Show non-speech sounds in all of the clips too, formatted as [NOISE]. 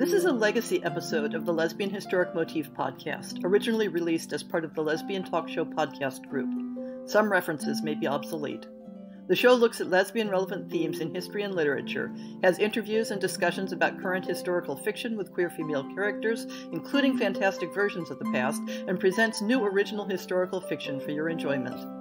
This is a legacy episode of the Lesbian Historic Motif podcast, originally released as part of the Lesbian Talk Show podcast group. Some references may be obsolete. The show looks at lesbian relevant themes in history and literature, has interviews and discussions about current historical fiction with queer female characters, including fantastic versions of the past, and presents new original historical fiction for your enjoyment.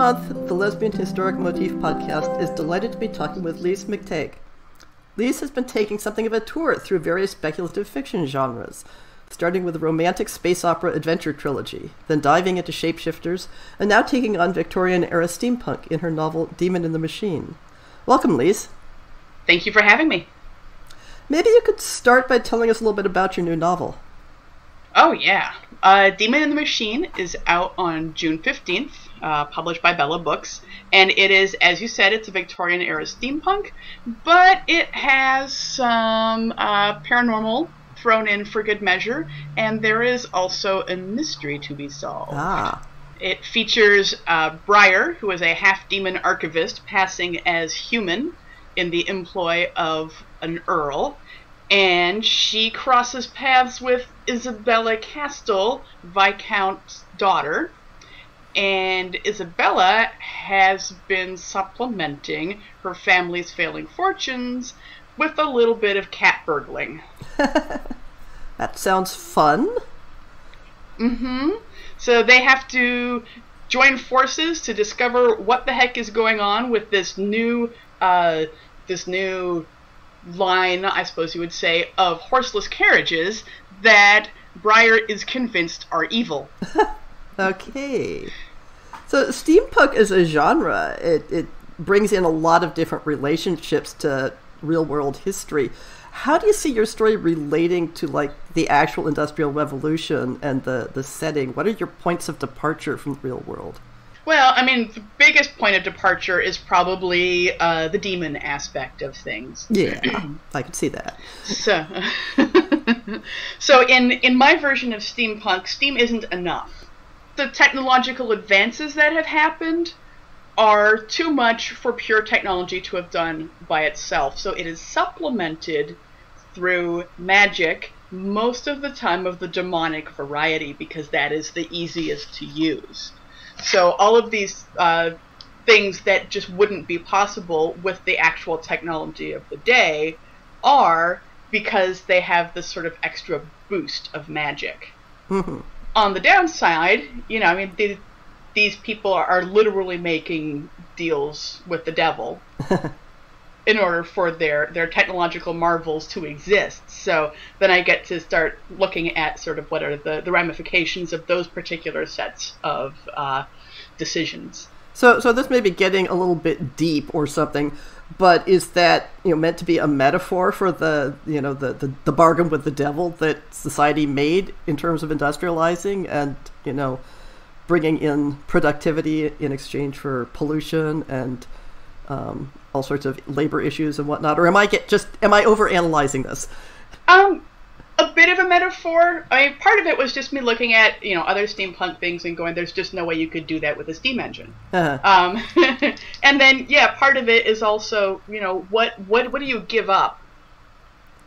Month, the Lesbian Historic Motif podcast is delighted to be talking with Lise MacTague. Lise has been taking something of a tour through various speculative fiction genres, starting with the romantic space opera adventure trilogy, then diving into shapeshifters, and now taking on Victorian era steampunk in her novel Demon in the Machine. Welcome, Lise. Thank you for having me. Maybe you could start by telling us a little bit about your new novel. Oh, yeah. Uh, Demon in the Machine is out on June 15th, uh, published by Bella Books. And it is, as you said, it's a Victorian era steampunk, but it has some uh, paranormal thrown in for good measure, and there is also a mystery to be solved. Ah. It features uh, Briar, who is a half demon archivist passing as human in the employ of an earl and she crosses paths with Isabella Castle, Viscount's daughter. And Isabella has been supplementing her family's failing fortunes with a little bit of cat burgling. [LAUGHS] that sounds fun. Mm-hmm. So they have to join forces to discover what the heck is going on with this new, uh, this new line, I suppose you would say, of horseless carriages that Briar is convinced are evil. [LAUGHS] okay. So steampunk is a genre. It it brings in a lot of different relationships to real world history. How do you see your story relating to like the actual industrial revolution and the, the setting? What are your points of departure from the real world? Well, I mean, the biggest point of departure is probably uh, the demon aspect of things. Yeah, [CLEARS THROAT] I can see that. So, [LAUGHS] so in in my version of steampunk, steam isn't enough. The technological advances that have happened are too much for pure technology to have done by itself. So it is supplemented through magic most of the time of the demonic variety because that is the easiest to use. So all of these uh, things that just wouldn't be possible with the actual technology of the day are because they have this sort of extra boost of magic. Mm-hmm. On the downside, you know, I mean, these, these people are, are literally making deals with the devil [LAUGHS] in order for their, their technological marvels to exist. So then I get to start looking at sort of what are the, the ramifications of those particular sets of uh, decisions. So, so this may be getting a little bit deep or something, but is that you know meant to be a metaphor for the you know the, the, the bargain with the devil that society made in terms of industrializing and you know bringing in productivity in exchange for pollution and um, all sorts of labor issues and whatnot? Or am I get just am I over analyzing this? Um, a bit of a metaphor. I mean, part of it was just me looking at you know other steampunk things and going, "There's just no way you could do that with a steam engine." Uh-huh. Um, [LAUGHS] and then yeah, part of it is also you know what what what do you give up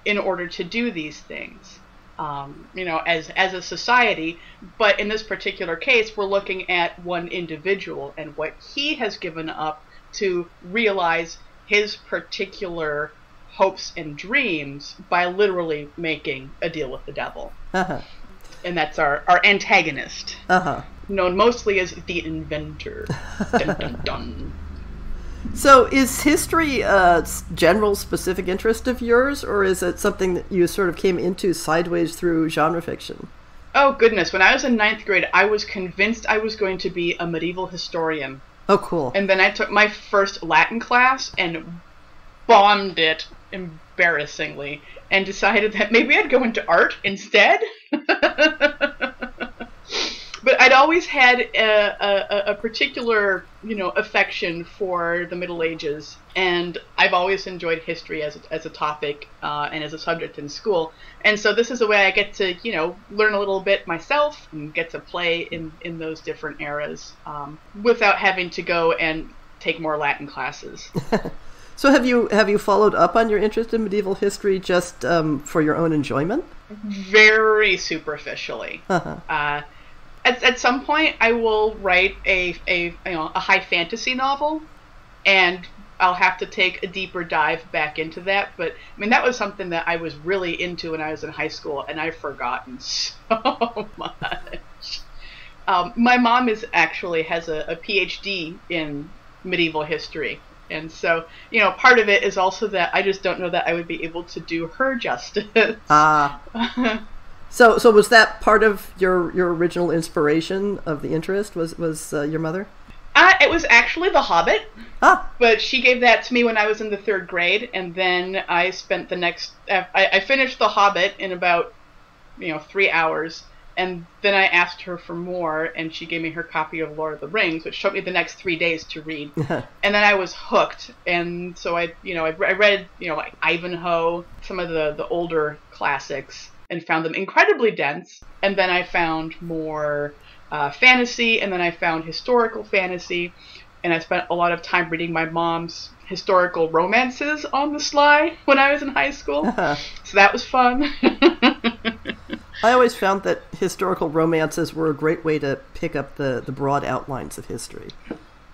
in order to do these things? Um, you know, as as a society, but in this particular case, we're looking at one individual and what he has given up to realize his particular hopes and dreams by literally making a deal with the devil. Uh-huh. And that's our, our antagonist, Uh-huh. known mostly as the inventor. [LAUGHS] dun, dun, dun. So, is history a general specific interest of yours, or is it something that you sort of came into sideways through genre fiction? Oh, goodness. When I was in ninth grade, I was convinced I was going to be a medieval historian. Oh, cool. And then I took my first Latin class and bombed it embarrassingly and decided that maybe I'd go into art instead. [LAUGHS] but but I'd always had a, a, a, particular, you know, affection for the Middle Ages, and I've always enjoyed history as a, as a topic uh, and as a subject in school. And so this is a way I get to, you know, learn a little bit myself and get to play in in those different eras um, without having to go and take more Latin classes. [LAUGHS] so have you have you followed up on your interest in medieval history just um, for your own enjoyment? Very superficially. Uh-huh. Uh, at, at some point I will write a, a you know a high fantasy novel, and I'll have to take a deeper dive back into that. But I mean that was something that I was really into when I was in high school, and I've forgotten [LAUGHS] so much. Um, my mom is actually has a, a PhD in medieval history. And so, you know, part of it is also that I just don't know that I would be able to do her justice. Ah. Uh, [LAUGHS] So, so was that part of your your original inspiration of the interest? Was was uh, your mother? Uh, it was actually The Hobbit. Ah. But she gave that to me when I was in the third grade, and then I spent the next. I, I finished The Hobbit in about, you know, three hours, and then I asked her for more, and she gave me her copy of Lord of the Rings, which took me the next three days to read. [LAUGHS] and then I was hooked, and so I, you know, I, I read, you know, like Ivanhoe, some of the the older classics and found them incredibly dense. And then I found more uh, fantasy, and then I found historical fantasy. And I spent a lot of time reading my mom's historical romances on the sly [LAUGHS] when I was in high school. Uh-huh. So that was fun. [LAUGHS] I always found that historical romances were a great way to pick up the, the broad outlines of history.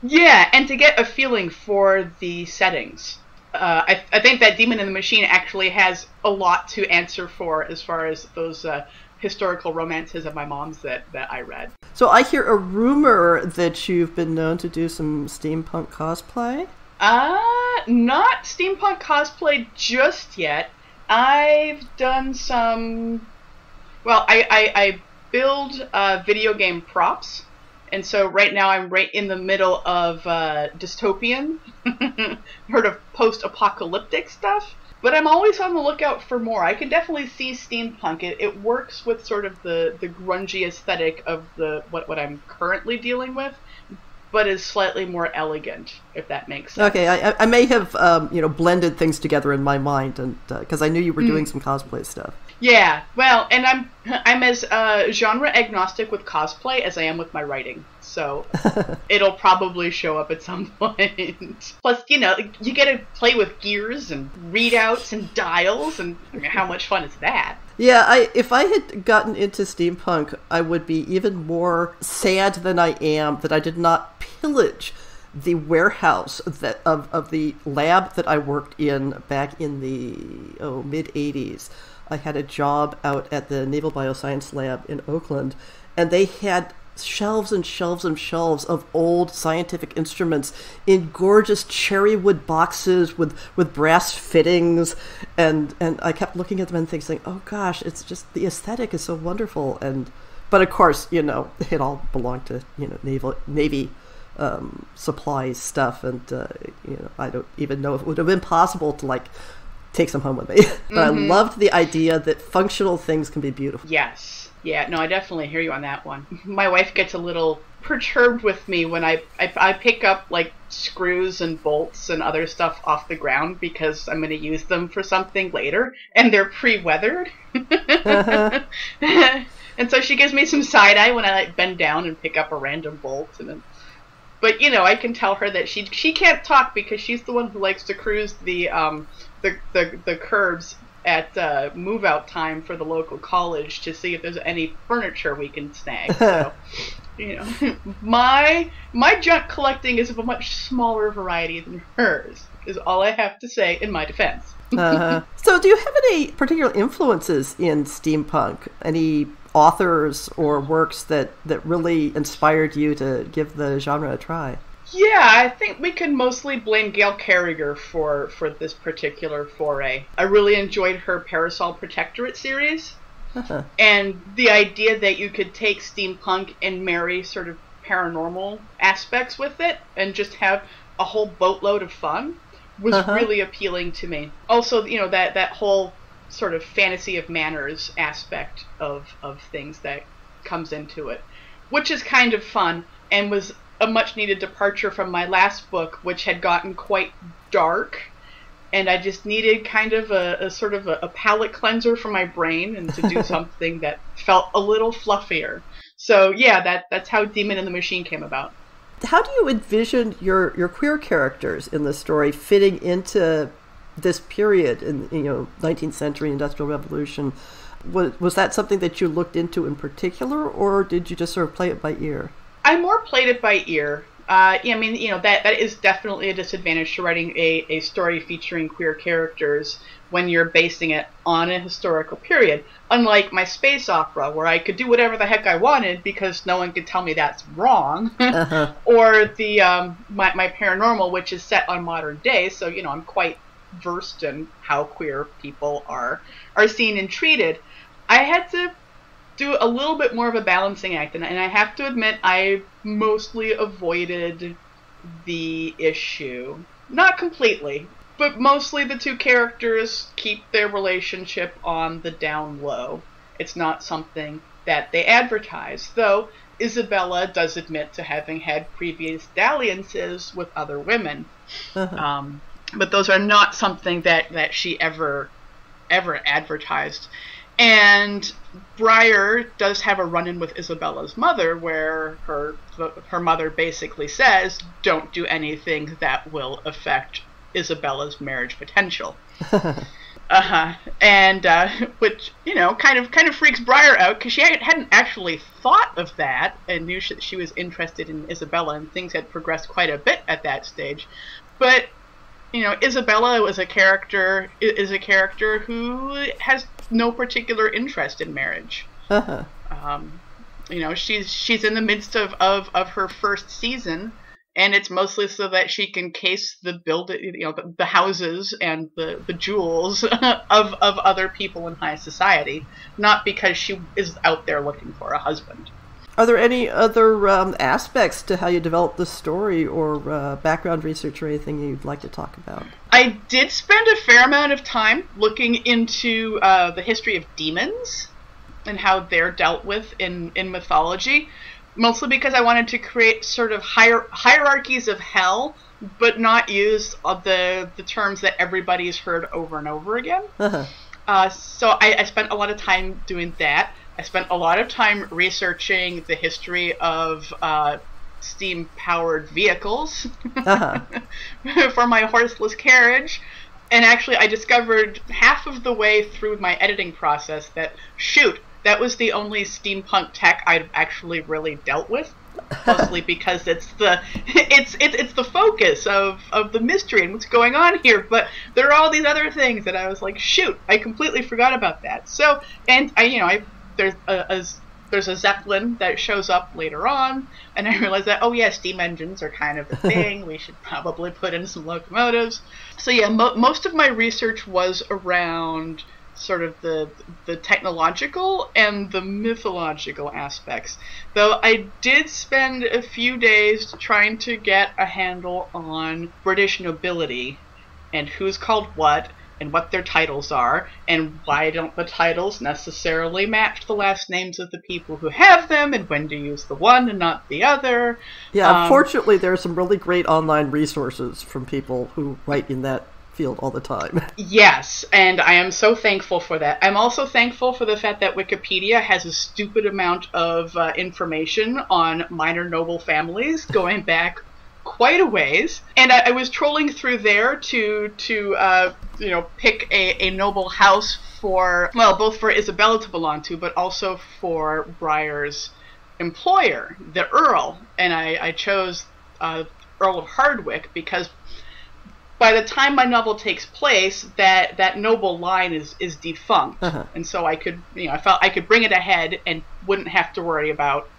Yeah, and to get a feeling for the settings uh, I, I, think that Demon in the Machine actually has a lot to answer for as far as those uh, historical romances of my mom's that, that I read. So I hear a rumor that you've been known to do some steampunk cosplay? Uh, not steampunk cosplay just yet. I've done some. Well, I, I, I build uh, video game props and so right now I'm right in the middle of uh, dystopian, [LAUGHS] heard of post-apocalyptic stuff. But I'm always on the lookout for more. I can definitely see steampunk. It, it works with sort of the, the grungy aesthetic of the what, what I'm currently dealing with, but is slightly more elegant, if that makes sense. Okay, I, I may have um, you know blended things together in my mind, and because uh, I knew you were mm. doing some cosplay stuff. Yeah, well, and I'm I'm as uh, genre agnostic with cosplay as I am with my writing, so [LAUGHS] it'll probably show up at some [LAUGHS] point. Plus, you know, you get to play with gears and readouts and dials, and I mean, how much fun is that? Yeah, I if I had gotten into steampunk, I would be even more sad than I am that I did not pillage the warehouse that of, of the lab that I worked in back in the oh mid 80s I had a job out at the Naval Bioscience Lab in Oakland, and they had shelves and shelves and shelves of old scientific instruments in gorgeous cherry wood boxes with, with brass fittings. And and I kept looking at them and thinking, oh gosh, it's just the aesthetic is so wonderful. And but of course, you know, [LAUGHS] it all belonged to, you know, naval navy um, supplies stuff. And uh, you know, I don't even know if it would have been possible to like take some home with me. [LAUGHS] but mm-hmm. I loved the idea that functional things can be beautiful. Yes. Yeah, no, I definitely hear you on that one. [LAUGHS] My wife gets a little perturbed with me when I, I, I pick up like screws and bolts and other stuff off the ground because I'm going to use them for something later and they're pre-weathered. uh-huh. [LAUGHS] and so she gives me some side eye when I like bend down and pick up a random bolt and then but you know, I can tell her that she she can't talk because she's the one who likes to cruise the um the the, the curbs at uh, move out time for the local college to see if there's any furniture we can snag. So, [LAUGHS] you know, [LAUGHS] my my junk collecting is of a much smaller variety than hers. Is all I have to say in my defense. [LAUGHS] uh-huh. So, do you have any particular influences in steampunk? Any authors or works that that really inspired you to give the genre a try? Yeah, I think we can mostly blame Gail Carriger for for this particular foray. I really enjoyed her Parasol Protectorate series. Uh-huh. [LAUGHS] And the idea that you could take steampunk and marry sort of paranormal aspects with it and just have a whole boatload of fun was uh-huh. really appealing to me. Also, you know, that that whole sort of fantasy of manners aspect of of things that comes into it which is kind of fun and was a much needed departure from my last book, which had gotten quite dark. And I just needed kind of a, a sort of a, a palate cleanser for my brain and to do [LAUGHS] something that felt a little fluffier. So yeah, that that's how Demon in the Machine came about. How do you envision your your queer characters in the story fitting into this period in you know 19th century industrial revolution? Was was that something that you looked into in particular, or did you just sort of play it by ear? I more played it by ear. Uh, I mean, you know, that that is definitely a disadvantage to writing a, a story featuring queer characters when you're basing it on a historical period. Unlike my space opera, where I could do whatever the heck I wanted because no one could tell me that's wrong, [LAUGHS] uh-huh. or the um, my, my paranormal, which is set on modern day, so you know I'm quite versed in how queer people are are seen and treated. I had to do a little bit more of a balancing act, and, and I have to admit I mostly avoided the issue. Not completely, but mostly the two characters keep their relationship on the down low. It's not something that they advertise, though Isabella does admit to having had previous dalliances with other women. Uh-huh. Um, but those are not something that, that she ever ever advertised. And Briar does have a run-in with Isabella's mother, where her her mother basically says, "Don't do anything that will affect Isabella's marriage potential. [LAUGHS] uh-huh. And uh, which you know kind of kind of freaks Briar out because she hadn't actually thought of that and knew she, she was interested in Isabella and things had progressed quite a bit at that stage. But you know, Isabella was a character is a character who has no particular interest in marriage. Uh-huh. Um, you know, she's she's in the midst of, of, of her first season and it's mostly so that she can case the build you know the, the houses and the, the jewels [LAUGHS] of of other people in high society not because she is out there looking for a husband are there any other um, aspects to how you develop the story or uh, background research or anything you'd like to talk about i did spend a fair amount of time looking into uh, the history of demons and how they're dealt with in in mythology mostly because I wanted to create sort of hier- hierarchies of hell, but not use the the terms that everybody's heard over and over again. Uh-huh. Uh, so I, I, spent a lot of time doing that. I spent a lot of time researching the history of uh, steam powered vehicles uh-huh. [LAUGHS] for my horseless carriage. And actually, I discovered half of the way through my editing process that, shoot, that was the only steampunk tech I've actually really dealt with. Mostly [LAUGHS] because it's the it's it's it's the focus of of the mystery and what's going on here. But there are all these other things that I was like, shoot, I completely forgot about that. So and I you know I there's a, a there's a zeppelin that shows up later on, and I realized that oh yeah, steam engines are kind of a [LAUGHS] thing. we should probably put in some locomotives. So yeah, mo- most of my research was around sort of the the technological and the mythological aspects. Though I did spend a few days trying to get a handle on British nobility and who's called what and what their titles are and why don't the titles necessarily match the last names of the people who have them and when to use the one and not the other. Yeah, um, unfortunately there are some really great online resources from people who write in that field all the time. [LAUGHS] Yes, and I am so thankful for that. I'm also thankful for the fact that Wikipedia has a stupid amount of uh, information on minor noble families going [LAUGHS] back quite a ways. And I, I was trolling through there to to uh, you know pick a, a noble house for well both for Isabella to belong to, but also for Briar's employer, the Earl. And I, I chose uh, Earl of Hardwick because by the time my novel takes place, that that noble line is is defunct, uh-huh. and so I could you know I felt I could bring it ahead and wouldn't have to worry about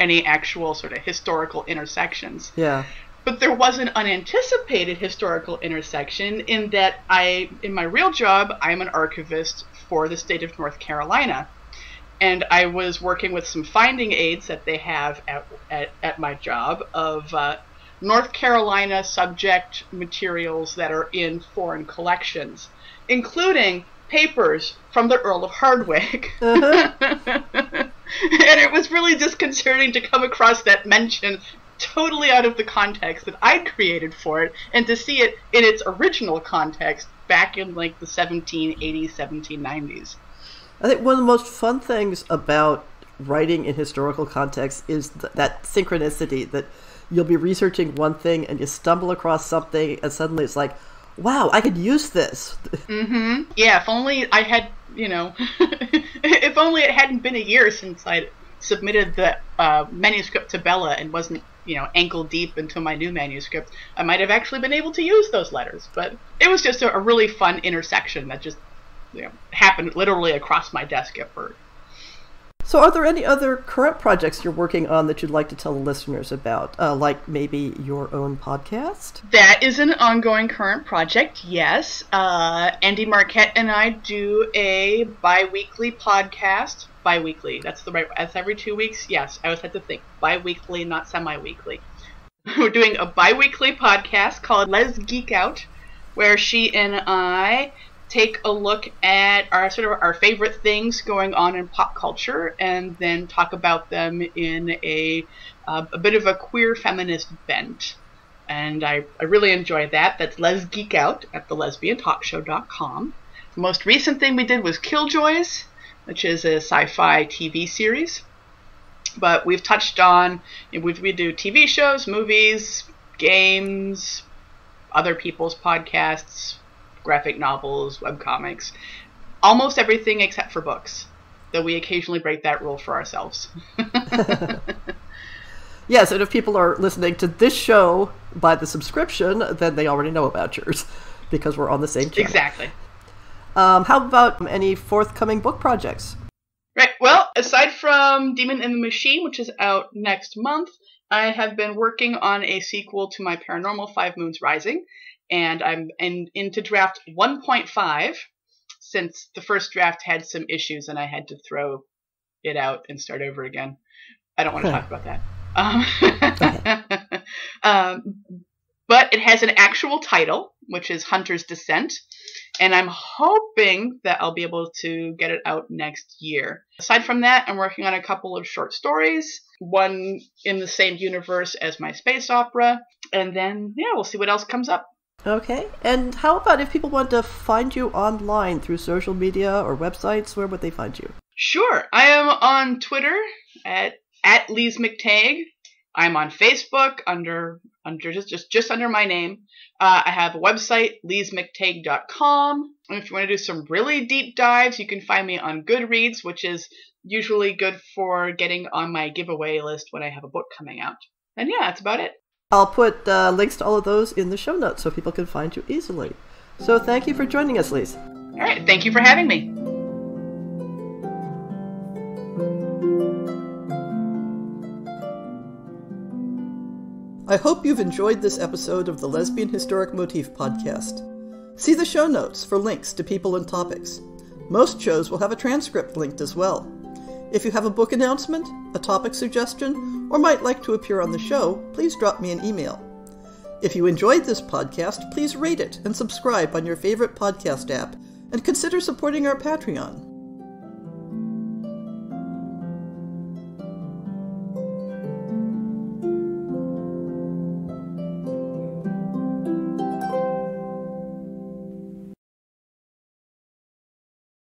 any actual sort of historical intersections. Yeah. But there was an unanticipated historical intersection in that I, in my real job, I'm an archivist for the state of North Carolina. And I was working with some finding aids that they have at, at, at my job of uh, North Carolina subject materials that are in foreign collections, including papers from the Earl of Hardwick. Uh-huh. [LAUGHS] and it was really disconcerting to come across that mention totally out of the context that I'd created for it, and to see it in its original context back in like the 1780s, 1790s. I think one of the most fun things about writing in historical context is th- that synchronicity that you'll be researching one thing and you stumble across something and suddenly it's like wow i could use this [LAUGHS] mm-hmm yeah if only i had you know [LAUGHS] if only it hadn't been a year since i submitted the uh, manuscript to bella and wasn't you know ankle deep into my new manuscript i might have actually been able to use those letters but it was just a, a really fun intersection that just you know, happened literally across my desk at bird so, are there any other current projects you're working on that you'd like to tell the listeners about, uh, like maybe your own podcast? That is an ongoing current project, yes. Uh, Andi Marquette and I do a bi weekly podcast. Bi weekly, that's the right That's every two weeks? Yes, I always had to think bi weekly, not semi weekly. [LAUGHS] We're doing a bi weekly podcast called Les Geek Out, where she and I take a look at our sort of our favorite things going on in pop culture and then talk about them in a, uh, a bit of a queer feminist bent. And I, I really enjoy that. That's Les Geek Out at thelesbiantalkshow.com. The most recent thing we did was Killjoys, which is a sci fi TV series. But we've touched on, we we do TV shows, movies, games, other people's podcasts, graphic novels, webcomics, almost everything except for books. Though we occasionally break that rule for ourselves. [LAUGHS] yes, and if people are listening to this show by the subscription, then they already know about yours because we're on the same channel. Exactly. Um, how about any forthcoming book projects? Right. Well, aside from Demon in the Machine, which is out next month, I have been working on a sequel to my Paranormal Five Moons Rising, and I'm in, into draft 1.5 since the first draft had some issues and I had to throw it out and start over again. I don't want to talk about that. Um, [LAUGHS] um, but it has an actual title, which is Hunter's Descent, and I'm hoping that I'll be able to get it out next year. Aside from that, I'm working on a couple of short stories, one in the same universe as my space opera, and then, yeah, we'll see what else comes up. Okay. And how about if people want to find you online through social media or websites, where would they find you? Sure. I am on Twitter at at Lise MacTague. I'm on Facebook under under just just, just under my name. Uh, I have a website, lisemactague.com. And if you want to do some really deep dives, you can find me on Goodreads, which is usually good for getting on my giveaway list when I have a book coming out. And yeah, that's about it. I'll put uh, links to all of those in the show notes so people can find you easily. So thank you for joining us, Lise. All right, thank you for having me. I hope you've enjoyed this episode of the Lesbian Historic Motif podcast. See the show notes for links to people and topics. Most shows will have a transcript linked as well. If you have a book announcement, a topic suggestion, or might like to appear on the show, please drop me an email. If you enjoyed this podcast, please rate it and subscribe on your favorite podcast app, and consider supporting our Patreon.